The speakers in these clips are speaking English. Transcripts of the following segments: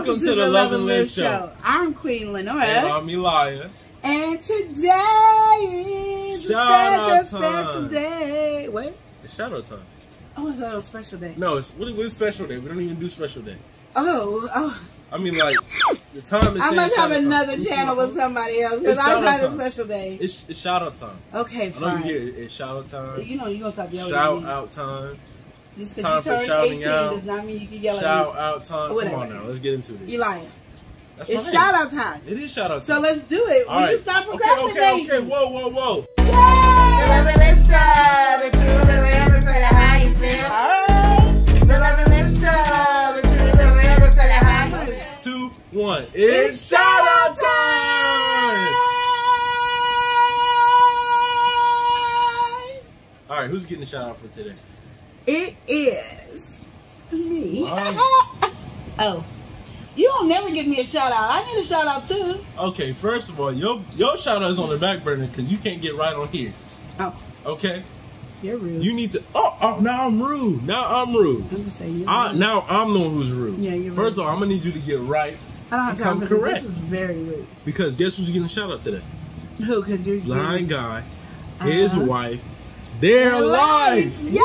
Welcome, to, the Love and Live Show. I'm Queen Lenora. And I'm Elijah. And today is Shout a special, special day. What? It's shadow time. Oh, I thought it was special day. No, it's what, what is special day? We don't even do special day. Oh, oh. I mean, like the time is. I must have shadow time. another channel with somebody else because I shout out thought it was special day. It's, it's shout out time. Okay, I know fine. you hear it. It's shout out time. You know you're going to stop yelling at Shout out time. Just time because for you shouting 18 out. does not mean you can yell Shout at me. out time. Come on now, let's get into this. You lying. That's It's shout out time. It is shout out So let's do it. All Will right. you stop okay, procrastinating? okay, okay. Whoa, whoa, whoa. The love and live show, the truth the real, the tell you how you feel. Alright. The love and live show, the truth the real, the tell you how you feel. Two, one. It's shout out time. All right, who's getting a shout out for today? It is me. Oh. You don't never give me a shout out. I need a shout out too. Okay, first of all, your your shout out is on the back burner because you can't get right on here. Oh, Okay, you're rude. you need to. Oh, oh, now I'm rude. Now I'm rude. I'm just saying you're I, now I'm the one who's rude. Yeah, you're Rude. First of all, I'm gonna need you to get right I don't have time come for this. correct. This is very rude. because guess who's getting a shout out today? Who? Because you're Blind you're- guy, his Uh-huh. wife, their Their life. Yay!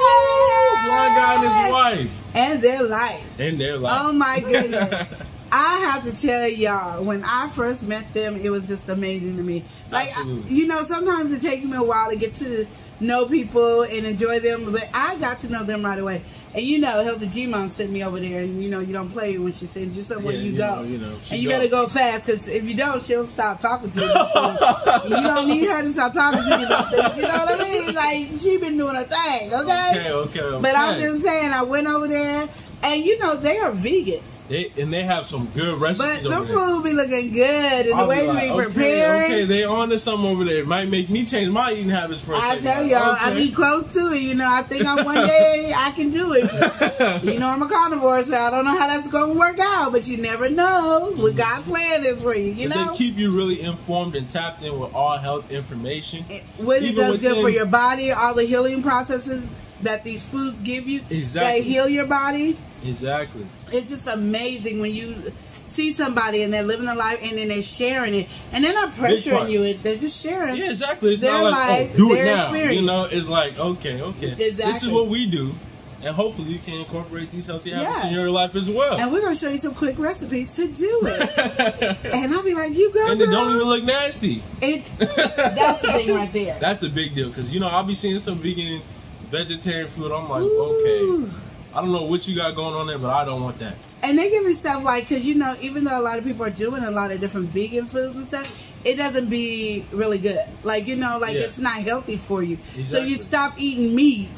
And his wife And their life. and their life. Oh my goodness. I have to tell y'all, when I first met them, it was just amazing to me. Like, I- you know, sometimes it takes me a while to get to know people and enjoy them, but I got to know them right away. And you know, Healthy G Mom sent me over there, and you know, you don't play when she sends you somewhere, Yeah, you you go. know, you know, and you go. better go fast, because if you don't, she'll stop talking to you. you don't need her to stop talking to you about things. You know what I mean? Like, she been doing her thing, okay, okay, okay. But I'm just saying, I went over there, and you know, they are vegans. They, and they have some good recipes But the food be looking good, and I'll the way be like, we okay, preparing. Okay, they on to something over there. It might make me change my eating habits for a I second. tell y'all, I Okay. be close to it. You know, I think I'm one day I can do it. You know, I'm a carnivore, so I don't know how that's going to work out. But you never know what mm-hmm. God's plan is for you. You But know, they keep you really informed and tapped in with all health information. It- what it does good for your body, all the healing processes that these foods give you, Exactly. they heal your body. Exactly. it's just amazing when you see somebody and they're living a life and then they're sharing it and they're not pressuring you they're just sharing Yeah, exactly. It's Their not like, life, oh, do it now. experience. You know, it's like, okay, okay. Exactly. This is what we do. And hopefully you can incorporate these healthy habits Yeah. in your life as well. and we're going to show you some quick recipes to do it and i'll be like you go and it don't even look nasty. it, that's the thing right there That's the big deal because you know I'll be seeing some vegan, vegetarian food. I'm like, Ooh. okay, I don't know what you got going on there, but I don't want that. and they give you stuff like because you know even though a lot of people are doing a lot of different vegan foods and stuff it doesn't be really good like you know like Yeah. it's not healthy for you so you stop eating meat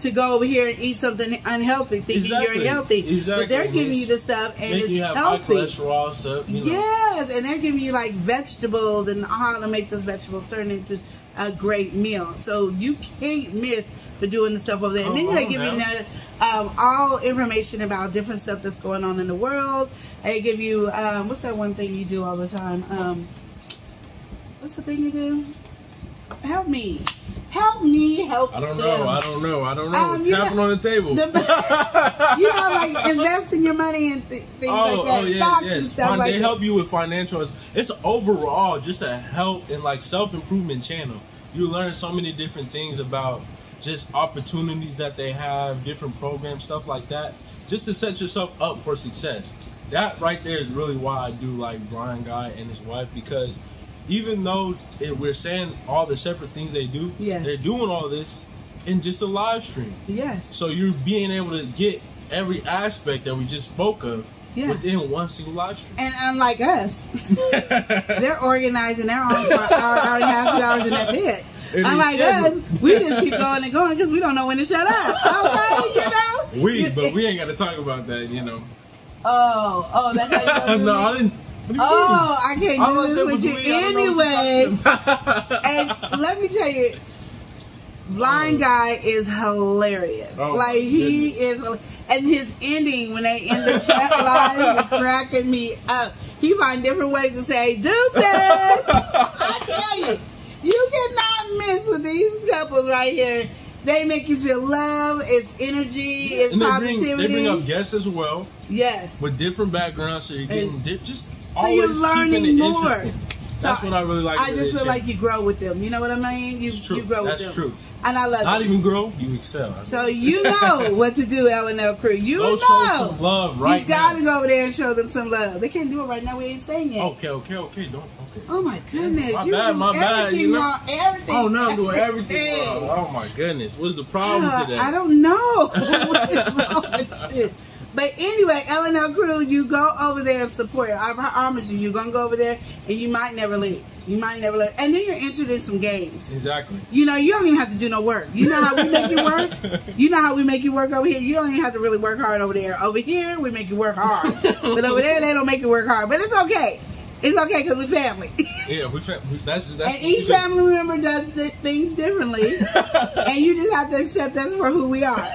to go over here and eat something unhealthy thinking Exactly. you're healthy Exactly. but they're giving it's you the stuff and it's you have healthy cholesterol, so you know. Yes, and they're giving you like vegetables and how to make those vegetables turn into a great meal. So you can't miss for doing the stuff over there. And then they give you the, um, all information about different stuff that's going on in the world. They give you um, what's that one thing you do all the time? Um, what's the thing you do? Help me, help me, help. I don't them. know. I don't know. I don't know. Um, Tapping know- on the table. The- you know, like investing your money in th- things like that, stocks and stuff Fin- like they that. help you with financial. It's overall just a help and like self improvement channel. You learn so many different things about just opportunities that they have, different programs, stuff like that, just to set yourself up for success. That right there is really why I do like Blind Guy and his wife because even though it, we're saying all the separate things they do, Yeah. they're doing all this in just a live stream. Yes. So you're being able to get every aspect that we just spoke of Yeah. within one single live stream. And unlike us, they're organizing their own for an hour, hour and a half, two hours, and that's it. And Unlike us, we just keep going and going because we don't know when to shut up. Okay, you know. we, but we ain't got to talk about that, you know. Oh, oh, that's how you gonna no. I didn't. Oh, I can't do this with you we, I don't know what anyway. you're talking about. And let me tell you, Blind oh. Guy is hilarious. Oh, like he goodness. is, and his ending when they end the chat live is cracking me up. He find different ways to say deuces. I tell you, you cannot miss with these couples right here. They make you feel love. It's energy. It's and they positivity. bring, they bring up guests as well yes. with different backgrounds, so you're getting And- just So you're learning more. That's So what I really like. I just feel like you grow with them. You know what I mean? You you grow That's with them. That's true. And I love Not it. even grow, you excel. So you know what to do, L&L crew. You Go know. show some love right you gotta now. go over there and show them some love. They can't do it right now. We ain't saying it. Okay, okay, okay. Don't. Okay. Oh my goodness. My you bad, do my bad, everything you know? wrong. Everything. Oh no, I'm doing everything Everything. wrong. Oh my goodness, what is the problem Uh, today? I don't know what's wrong with you. But anyway, L&L crew, you go over there and support. I promise you, you're gonna go over there and you might never leave. You might never leave. And then you're entered in some games. Exactly. You know, you don't even have to do no work. You know how we make you work? You know how we make you work over here? You don't even have to really work hard over there. Over here, we make you work hard. but over there, they don't make you work hard. But it's okay. It's okay because we're family. Yeah, we, fa- we that's that's. and each family member does th- things differently. and you just have to accept us for who we are.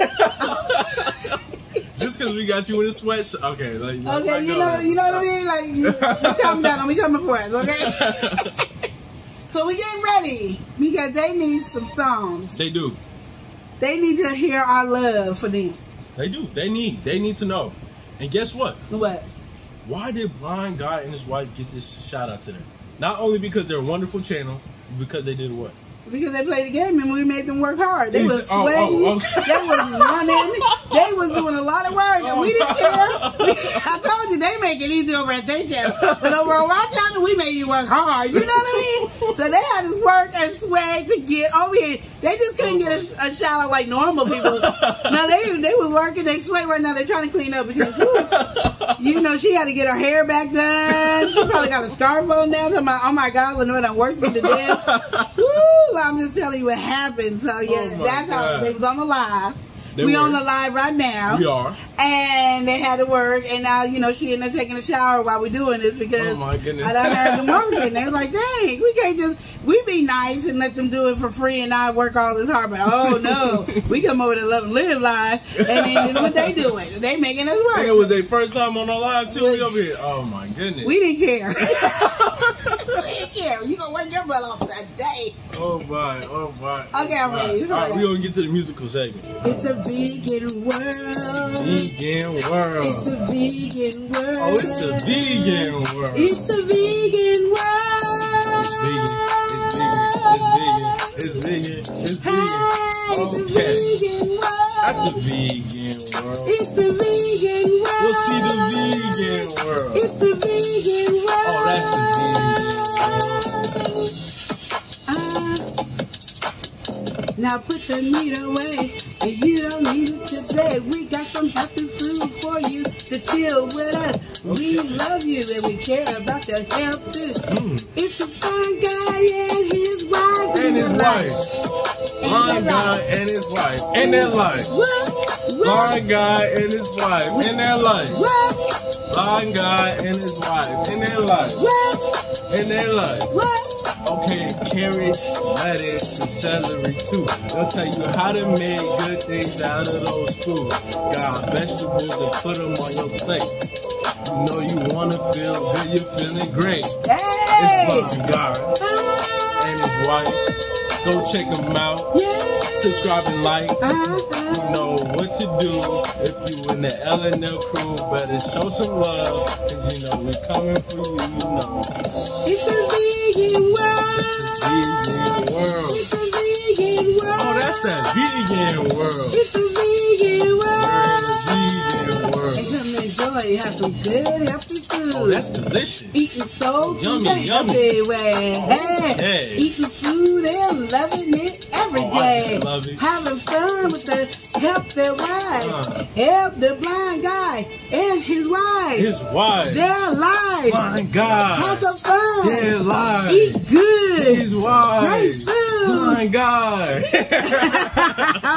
Just because we got you in a sweatshirt. Okay, like, Okay, you know, you know what I mean? Like, you, just calm down. Be coming for us, okay? so we getting ready because they need some songs. They do. They need to hear our love for them. They do. They need. They need to know. And guess what? What? Why did Blind Guy and his wife get this shout out to them? Not only because they're a wonderful channel, because they did what? Because they played the game and we made them work hard. They was said- oh, oh, sweating. oh, okay. They was running. They was doing a lot of work and we didn't oh. care. I told you they make it easy over at their channel. But over on our channel, we made you work hard. You know what I mean? So they had to work and sweat to get over here. They just couldn't get a, a shout out like normal people. No, they they was working. They sweat right now. They're trying to clean up because whew, you know she had to get her hair back done. She probably got a scarf on now. Talking about, oh my God, Lenore, I worked me to death. I'm just telling you what happened. So yeah, Oh that's how they was on the live. They we were. on the live right now. We are. And they had to work, and now you know she ended up taking a shower while we're doing this because Oh, my goodness. I done had them working. They was like, "Dang, we can't just we be nice and let them do it for free, and I work all this hard." But oh no, we come over to Love and Live live, and then you know what they doing? They making us work. And it was their first time on the live too. We over here. Oh my goodness. we didn't care. we didn't care. You gonna work your butt off today. oh my. Oh my. Okay, I'm oh my. ready. All right, we're gonna get to the musical segment. It's a vegan world. Vegan world. It's a vegan world. Oh, it's the vegan world. It's a vegan world. It's vegan. It's vegan. It's vegan. It's vegan. It's vegan. Hey, vegan. it's a Okay. vegan world. At the vegan world. It's a vegan now put the meat away, and you don't need it today. We got some healthy food for you to chill with us. We love you and we care about your health too. Mm. It's a blind guy and his wife. And his wife. Their guy life. and his wife. And their life. What? What? Blind guy and his wife. In their life. What? Blind guy and his wife. In their life. What? In their life. What? Okay, carrots, lettuce, and celery too. They'll tell you how to make good things out of those foods. Got vegetables and put them on your plate. You know you wanna feel good, you're feeling great. Hey! It's Blind Guy and his wife. Go check them out. Yeah. Subscribe and like. Uh-huh. You know what to do if you in the LNL crew. Better show some love, cause you know we're coming for you. You know It's a vegan world. Oh, that's that vegan world. It's a vegan We're world. in the vegan And world. come enjoy. Have some good, healthy food. Oh, that's delicious. Eating soul food Yummy, yummy. everywhere. Oh, okay. Eating food and loving it every Oh, day. Having fun with the healthy wife. Uh. Help the blind guy and his wife. His wife. Their life. My Have God. some fun. Their life. Eat good. His wife. Great food. My God.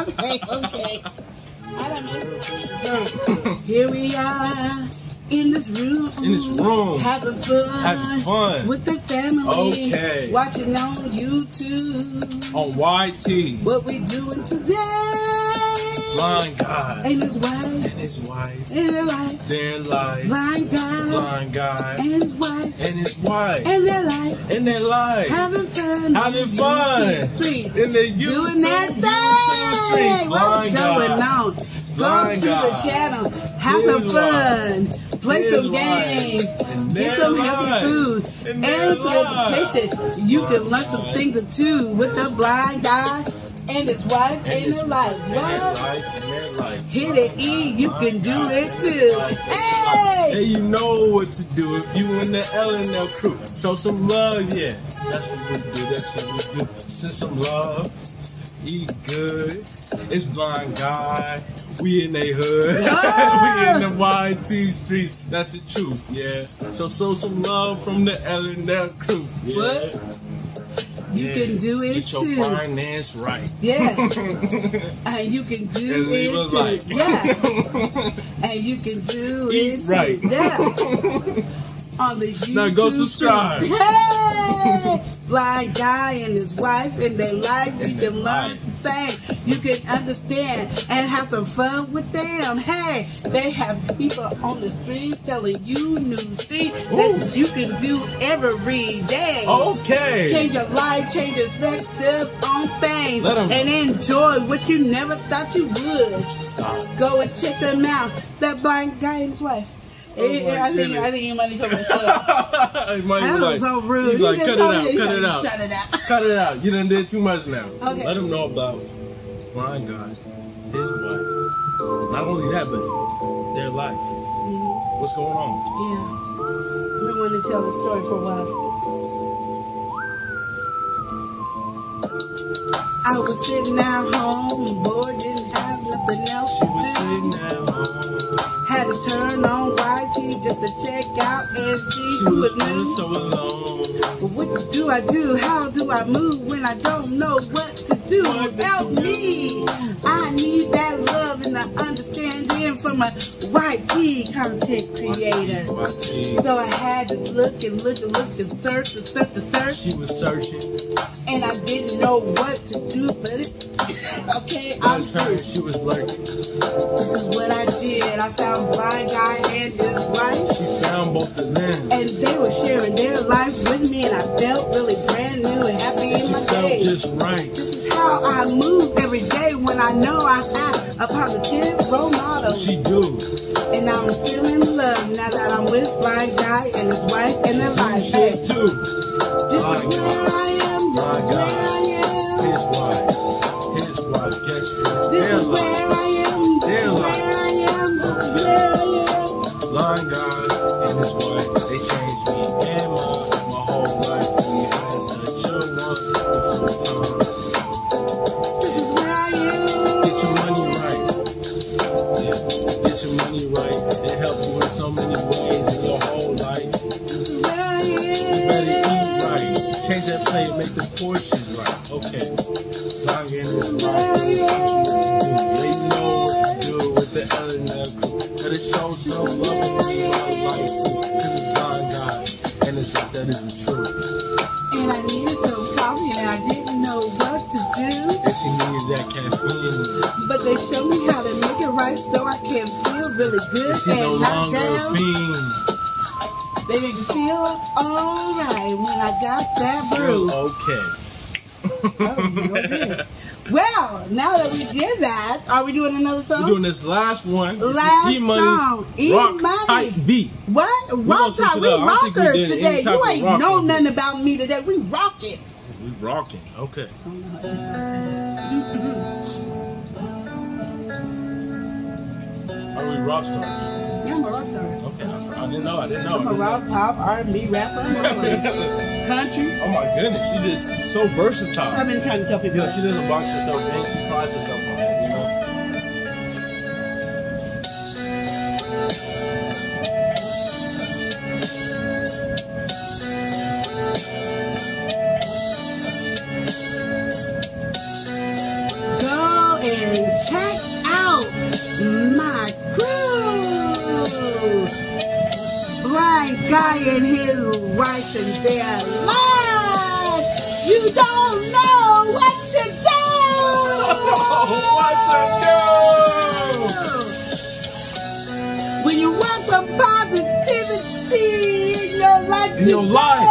okay, okay. I don't know. Here we are in this room. In this room. Having fun. Having fun. With the family. Okay. Watching on YouTube. On YT. What we doing today. Blind God. And his wife. And his wife. And their life. Their life. Blind guy. Blind guy. And his wife. And his wife. And their life. In their life. Having fun. Having fun. In the Doing that thing. Blind what's going guy. on? Go to the channel, have some fun, play some games, get some healthy food, And and some education. You can learn some things or two with the blind guy and his wife and, his- their life. What? life, and their life. Hit it E, you can do it too. Hey, Hey! you know what to do if you in the L&L crew. Show some love, yeah. That's what we do. That's what we do. Send some love. Eat good. It's blind guy. We in they hood. Ah! we in the YT streets. That's the truth, yeah. So show some love from the L&L crew. Yeah. What? You Yeah. can do it Get your too. finance right. Yeah. And you can do and it too. like. Yeah. And you can do Eat it too. right. Yeah. On the YouTube Now go subscribe. Hey! Blind guy and his wife and their life. You can learn life. some things. You can understand and have some fun with them. Hey, they have people on the street telling you new things that you can do every day okay. change your life, change your perspective on 'em- and enjoy what you never thought you would. Stop. Go and check them out. That blind guy and his wife. Oh my I think. I think you might need to shut up. He might be That like, was so rude. He's like, cut it out, cut it out. Shut it out. Cut it out. You done did too much now. Okay. Let him know about blind guy, his wife. Not only that, but their life. Mhm. What's going on? Yeah. We want to tell the story for a while. I was sitting at home, bored, didn't have nothing else to was do. sitting at home. Had to turn on just to check out and see She who was was new. so alone. But what do I do? How do I move when I don't know what to do? What Help do? me! I need that love and the understanding from a YT content creator. So I had to look and look and look and search and search and search, She was searching. and I didn't know what to do. But it, okay, I'm her. She was lurking. This is what I I found blind guy and his wife. She found both of them. and they were sharing their lives with me, and I felt really brand new and happy in She my felt day. just right. This is how I move every day when I know I have a positive role model, she needed that caffeine. But they showed me how to make it right so I can feel really good And she's no not down. They me feel alright when I got that brew. okay. Oh, you know it. Well, now that we did that, are we doing another song? We're doing this last one. This Last E-Money's song. E rock Money. type beat. what? Rock it We up. I don't think we rockers today. You ain't know nothing about me today. We rock it. We rocking. Okay. Are we rock stars? Yeah, I'm a rock star. Okay. I, I didn't know. I didn't know. I'm a rock, pop, R&B rapper, all country. oh my goodness. She just so versatile. I've been trying to tell people. You know, she doesn't box herself in. She prides herself on Blind guy and his wife and their life. You don't know what to do. what to do. When you want some positivity in your life, In you your life.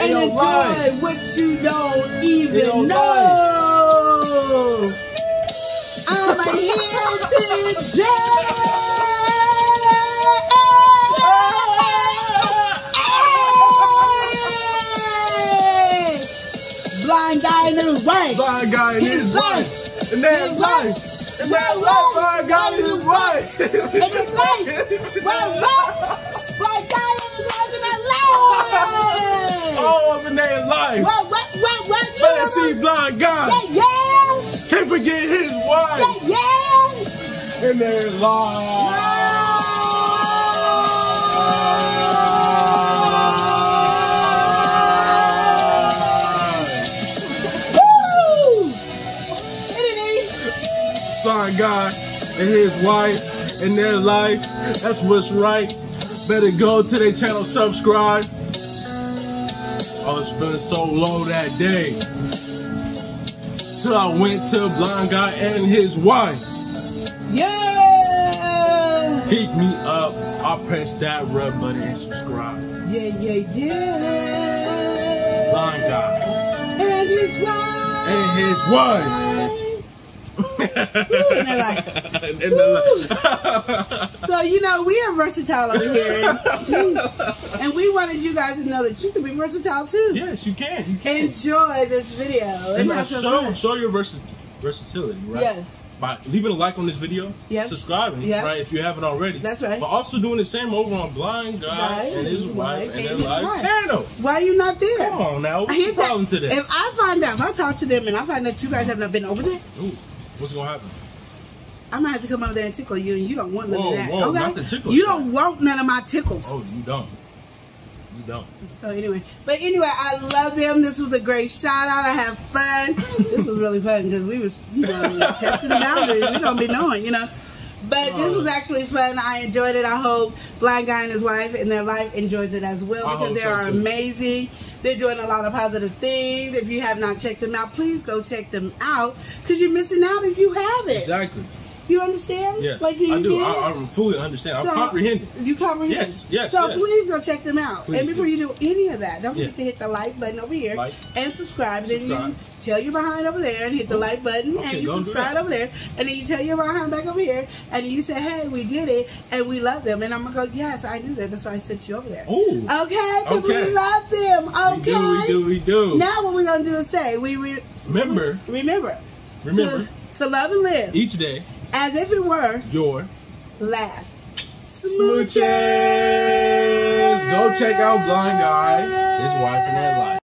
And your enjoy life. what you don't even know. mama here today. guy in his way. Blind guy in his life. And that life. And that life, blind guy in his wife. In his life. What, what? Blind guy in his life in his life. All up in their life. What, what, what, what? Let us see blind guy. Yeah, yeah. Can't forget his wife. Yeah, yeah. In their life. Blind guy and his wife and their life. That's what's right. Better go to their channel, subscribe. Oh, I was feeling so low that day. Till I went to blind guy and his wife. Yeah. Pick me up. I'll press that red button and subscribe. Yeah, yeah, yeah. Blind guy And his wife. and his wife. Ooh, and they're like, And they're like- so you know we are versatile over here, and we wanted you guys to know that you can be versatile too. yes, you can. You can. Enjoy this video. And And now show, show your versa- versatility, right? Yeah. By leaving a like on this video, Yes. subscribing, Yeah. right? If you haven't already. That's right. But also doing the same over on Blind Guy Guy and his wife and their his live wife. channel. Why are you not there? Come on now, what's the problem today? If I find out, if I talk to them and I find out you guys have not been over there, Ooh, what's gonna happen? I'm gonna have to come over there and tickle you, and you don't want none Whoa, of that. whoa, okay? not the tickle you don't want none of my tickles. Oh, you don't. You don't. So anyway, but anyway, I love them. This was a great shout out. I have fun. this was really fun because we was, you know, testing the boundaries. We don't be knowing, you know. But this was uh. actually fun. I enjoyed it. I hope Blind Guy and his wife and their life enjoys it as well I because they so, are too. amazing. They're doing a lot of positive things. If you have not checked them out, please go check them out because you're missing out if you haven't. Exactly. You understand? Yes, Like you I do. I, I fully understand. So- I comprehend. You comprehend? Yes, yes, So yes. please go check them out. Please and before do. you do any of that, don't forget Yeah. to hit the like button over here Like. and subscribe. subscribe. Then you tell your behind over there and hit the oh. like button Okay, and you subscribe over there. And then you tell your behind back over here and you say, hey, we did it and we love them. And I'm going to go, yes, I knew that. That's why I sent you over there. Ooh. Okay? Because Okay. we love them. Okay? We do, we do, we do. Now what we're going to do is say, we re- Remember, remember, remember, To, to love and live each day, as if it were your last. smooches. Go check out Blind Guy, his wife, and their life.